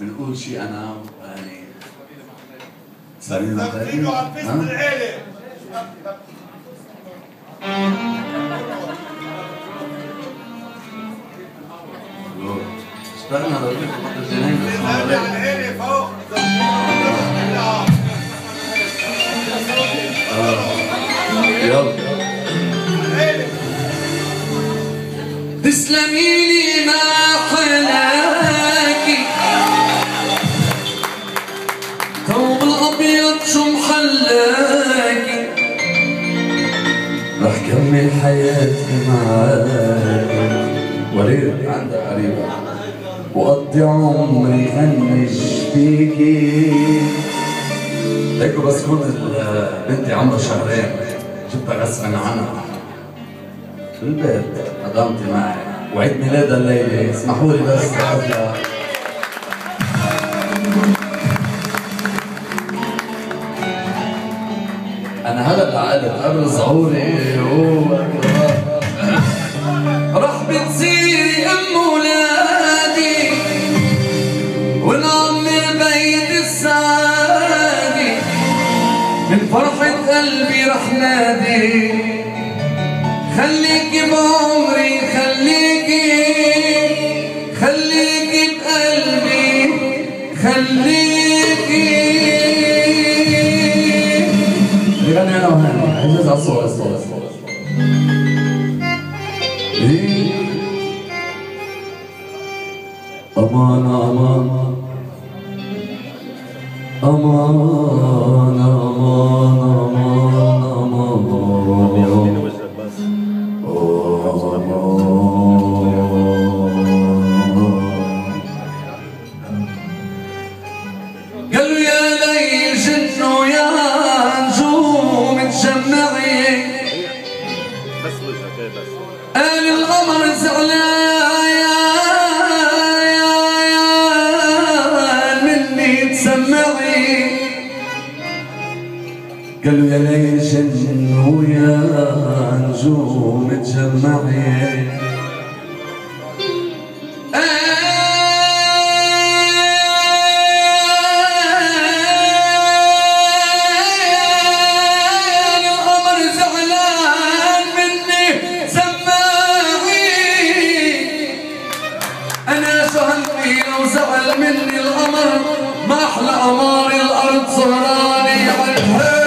بنقول شيء أنا يعني على فيست العيله الجنين. فوق يلا. تسلمي لي كمل حياتي معاك. وليد عندك قريبة وقضي عمري هنج فيكي هيك بس كنت بنتي عمرها شهرين. جبتها غصبا عنها. بالبيت قدمتي معي وعيد ميلادها الليلة اسمحوا لي بس. أنا هلا بعقلت قبل ظهوري. هو رح بتصيري ام ولادي ونعمر بيت السعادة من فرحة قلبي رح نادي. خليكي بعمري خليكي خليكي بقلبي خليكي بغني أنا وهاني عزيز على الصور الصور إيه. أمان أمان. أمان أمان أمان. قالوا يا ليش ويا نجوم متجمعين آه، وزعل مني القمر ما أحلى قمر الأرض سهراني عالهوى